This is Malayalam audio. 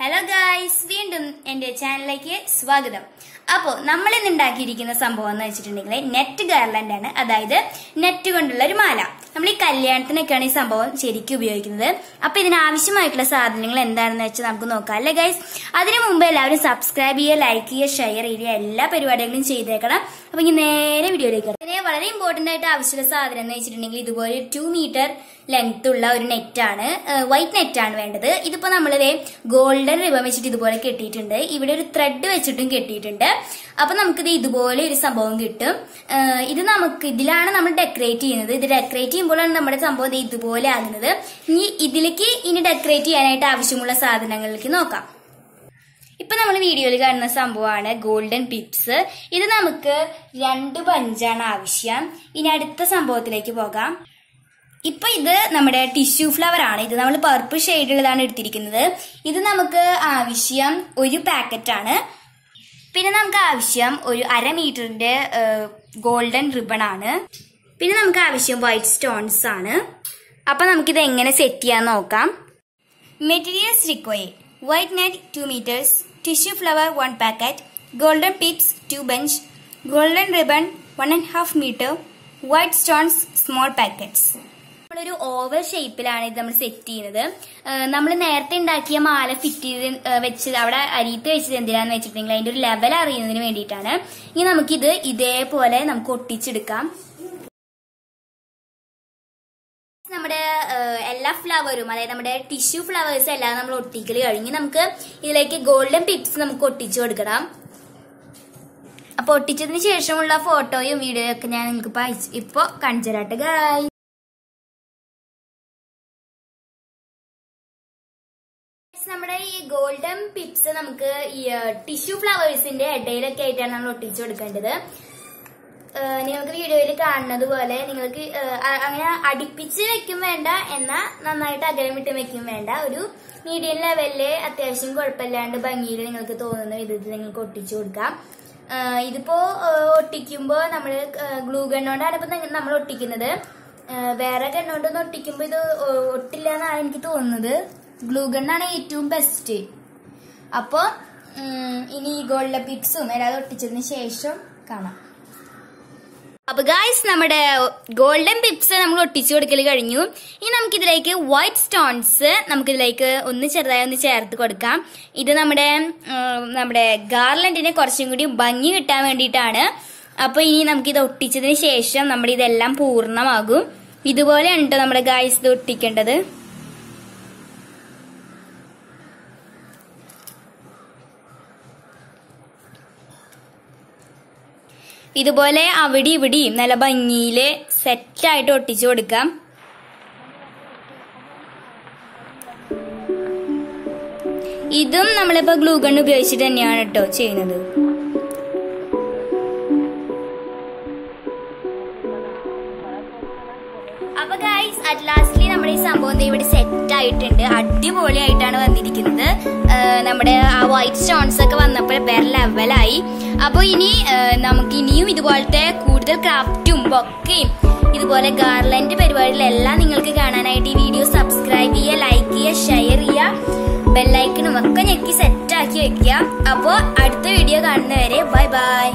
ഹലോ ഗായ്സ് വീണ്ടും എന്റെ ചാനലിലേക്ക് സ്വാഗതം. അപ്പോൾ നമ്മൾ ഇന്ന് ഉണ്ടാക്കിയിരിക്കുന്ന സംഭവം എന്ന് വെച്ചിട്ടുണ്ടെങ്കിൽ നെറ്റ് ഗാർലൻഡ് ആണ്. അതായത് നെറ്റ് കൊണ്ടുള്ള ഒരു മാല. നമ്മൾ ഈ കല്യാണത്തിനൊക്കെയാണ് ഈ സംഭവം ശരിക്കും ഉപയോഗിക്കുന്നത്. അപ്പോൾ ഇതിന് ആവശ്യമായിട്ടുള്ള സാധനങ്ങൾ എന്താണെന്ന് വെച്ചാൽ നമുക്ക് നോക്കാം അല്ലേ ഗൈസ് അതിനു മുമ്പ് എല്ലാവരും സബ്സ്ക്രൈബ് ചെയ്യുക ലൈക്ക് ചെയ്യുക ഷെയർ ചെയ്യുക എല്ലാ പരിപാടികളും ചെയ്തേക്കണം. അപ്പോൾ ഇനി നേരെ വീഡിയോയിലേക്ക് വളരെ ഇമ്പോർട്ടന്റ് ആയിട്ട് ആവശ്യമുള്ള സാധനം എന്ന് വെച്ചിട്ടുണ്ടെങ്കിൽ ഇതുപോലെ ടു മീറ്റർ ലെങ്ത് ഉള്ള ഒരു നെറ്റ് ആണ്. വൈറ്റ് നെറ്റ് ആണ് വേണ്ടത്. ഇതിപ്പോ നമ്മളിത് ഗോൾഡൻ റിബൺ വെച്ചിട്ട് ഇതുപോലെ കെട്ടിയിട്ടുണ്ട്. ഇവിടെ ഒരു ത്രെഡ് വെച്ചിട്ടും കെട്ടിയിട്ടുണ്ട്. അപ്പൊ നമുക്കിത് ഇതുപോലെ ഒരു സംഭവം കിട്ടും. ഇത് നമുക്ക് ഇതിലാണ് നമ്മൾ ഡെക്കറേറ്റ് ചെയ്യുന്നത്. ഇത് ഡെക്കറേറ്റ് ചെയ്യുമ്പോഴാണ് നമ്മുടെ സംഭവം ഇതുപോലെ ആകുന്നത്. ഇനി ഇതിലേക്ക് ഇനി ഡെക്കറേറ്റ് ചെയ്യാനായിട്ട് ആവശ്യമുള്ള സാധനങ്ങളിലേക്ക് നോക്കാം. ഇപ്പൊ നമ്മൾ വീഡിയോയിൽ കാണുന്ന സംഭവമാണ് ഗോൾഡൻ പിപ്സ് ഇത് നമുക്ക് രണ്ട് പഞ്ചാണ് ആവശ്യം. ഇനി അടുത്ത സംഭവത്തിലേക്ക് പോകാം. ഇപ്പൊ ഇത് നമ്മുടെ ടിഷ്യൂ ഫ്ലവർ ആണ്. ഇത് നമ്മൾ പർപ്പിൾ ഷെയ്ഡുള്ളതാണ് എടുത്തിരിക്കുന്നത്. ഇത് നമുക്ക് ആവശ്യം ഒരു പാക്കറ്റ് ആണ്. പിന്നെ നമുക്ക് ആവശ്യം ഒരു അര മീറ്ററിന്റെ ഗോൾഡൻ റിബൺ ആണ്. പിന്നെ നമുക്ക് ആവശ്യം വൈറ്റ് സ്റ്റോൺസ് ആണ്. അപ്പൊ നമുക്കിത് എങ്ങനെ സെറ്റ് ചെയ്യാൻ നോക്കാം? Materials required white net two meters one packet golden pips two bunch golden ribbon one and half meter white stones small packets നമ്മളൊരു ഓവർ ഷേപ്പിലാണ് ഇത് നമ്മൾ സെറ്റ് ചെയ്യുന്നത്. നമ്മൾ നേരത്തെ ഉണ്ടാക്കിയ മാല ഫിറ്റ് ചെയ്ത് വെച്ചത് അവിടെ അരിയിട്ട് വെച്ചത് എന്തിനാന്ന് വെച്ചിട്ടുണ്ടെങ്കിൽ അതിന്റെ ഒരു ലെവൽ അറിയുന്നതിന് വേണ്ടിയിട്ടാണ്. ഇനി നമുക്കിത് ഇതേപോലെ നമുക്ക് ഒട്ടിച്ചെടുക്കാം. എല്ലാ ഫ്ലവറും അതായത് നമ്മുടെ ടിഷ്യൂ ഫ്ലവേഴ്സ് എല്ലാം നമ്മൾ ഒട്ടിക്കൽ കഴിഞ്ഞ് നമുക്ക് ഇതിലേക്ക് ഗോൾഡൻ പിപ്സ് നമുക്ക് ഒട്ടിച്ചു കൊടുക്കണം. അപ്പൊ ഒട്ടിച്ചതിന് ശേഷമുള്ള ഫോട്ടോയും വീഡിയോയും ഒക്കെ ഞാൻ നിങ്ങൾക്ക് ഇപ്പൊ കാണിച്ചു ഗായ് നമ്മുടെ ഈ ഗോൾഡൻ പിപ്സ് നമുക്ക് ഈ ടിഷ്യൂ ഫ്ലവേഴ്സിന്റെ ഇടയിലൊക്കെ ആയിട്ടാണ് നമ്മൾ ഒട്ടിച്ചു കൊടുക്കേണ്ടത്. നിങ്ങൾക്ക് വീഡിയോയിൽ കാണുന്നത് പോലെ നിങ്ങൾക്ക് അങ്ങനെ അടുപ്പിച്ച് വെക്കും വേണ്ട എന്നാ നന്നായിട്ട് അകലം വിട്ട് വെക്കും വേണ്ട. ഒരു മീഡിയം ലെവലിൽ അത്യാവശ്യം കുഴപ്പമില്ലാണ്ട് ഭംഗിയിൽ നിങ്ങൾക്ക് തോന്നുന്ന വിധത്തിൽ നിങ്ങൾക്ക് ഒട്ടിച്ചു കൊടുക്കാം. ഇതിപ്പോ ഒട്ടിക്കുമ്പോൾ ഒട്ടിക്കുമ്പോ നമ്മൾ ഗ്ലൂ ഗണ്ണോണ്ടാണ് ഇപ്പൊ നമ്മൾ ഒട്ടിക്കുന്നത്. വേറെ ഗണ്ണോണ്ടൊന്നും ഒട്ടിക്കുമ്പോ ഇത് ഒട്ടില്ല എന്നാണ് എനിക്ക് തോന്നുന്നത്. ഗ്ലൂ ഗണ്ണാണ് ഏറ്റവും ബെസ്റ്റ് അപ്പൊ ഇനി ഗോൾഡ് പിക്സും എല്ലാതും ഒട്ടിച്ചതിന് ശേഷം കാണാം. അപ്പൊ ഗായ്സ് നമ്മുടെ ഗോൾഡൻ പിപ്സ് നമ്മൾ ഒട്ടിച്ചു കൊടുക്കൽ കഴിഞ്ഞു. ഇനി നമുക്കിതിലേക്ക് വൈറ്റ് സ്റ്റോൺസ് നമുക്കിതിലേക്ക് ഒന്ന് ചെറുതായി ഒന്ന് ചേർത്ത് കൊടുക്കാം. ഇത് നമ്മുടെ നമ്മുടെ ഗാർലൻഡിനെ കുറച്ചും കൂടി ഭംഗി കിട്ടാൻ വേണ്ടിയിട്ടാണ്. അപ്പൊ ഇനി നമുക്കിത് ഒട്ടിച്ചതിന് ശേഷം നമ്മുടെ ഇതെല്ലാം പൂർണമാകും. ഇതുപോലെയാണ് കേട്ടോ നമ്മുടെ ഗായ്സ് ഇത് ഒട്ടിക്കേണ്ടത്. ഇതുപോലെ അവിടെ ഇവിടെയും നല്ല ഭംഗിയിൽ സെറ്റായിട്ട് ഒട്ടിച്ചു കൊടുക്കാം. ഇതും നമ്മളിപ്പോ ഗ്ലൂ ഗൺ ഉപയോഗിച്ചിട്ട് തന്നെയാണ് കേട്ടോ ചെയ്യുന്നത്. അപ്പൊ ഗൈസ് അറ്റ് ലാസ്റ്റ്ലി നമ്മുടെ ഈ സംഭവം ഇവിടെ സെറ്റ് ആയിട്ടുണ്ട്. അടിപൊളിയായിട്ടാണ് വന്നിരിക്കുന്നത്. നമ്മുടെ ആ വൈറ്റ് സ്റ്റോൺസ് ഒക്കെ വന്നപ്പോൾ വേറെ ലെവലായി അപ്പോൾ ഇനി നമുക്ക് ഇനിയും ഇതുപോലത്തെ കൂടുതൽ ക്രാഫ്റ്റും ബൊക്കയും ഇതുപോലെ ഗാർലൻഡ് പരിപാടികളെല്ലാം നിങ്ങൾക്ക് കാണാനായിട്ട് ഈ വീഡിയോ സബ്സ്ക്രൈബ് ചെയ്യുക ലൈക്ക് ചെയ്യുക ഷെയർ ചെയ്യുക ബെല്ലൈക്കണും ഒക്കെ ഞെക്കി സെറ്റാക്കി വെക്കുക. അപ്പോൾ അടുത്ത വീഡിയോ കാണുന്നവരെ ബൈ ബൈ